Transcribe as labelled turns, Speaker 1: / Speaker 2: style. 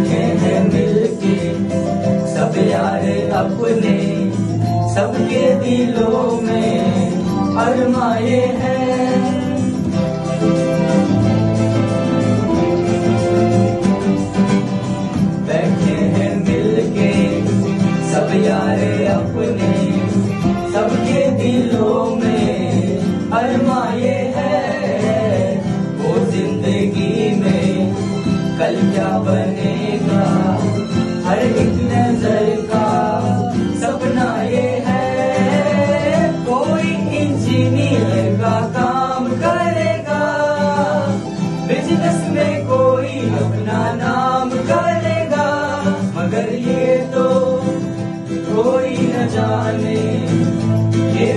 Speaker 1: बैठे हैं मिलके सब यार अपने, सबके दिलों में फरमाए हैं। बैठे हैं मिलके, सब यार अपने, सबके कल क्या बनेगा, हर एक नज़र का सपना ये है। कोई इंजीनियर का काम करेगा बिज़नेस में कोई अपना नाम करेगा, मगर ये तो कोई न जाने, ये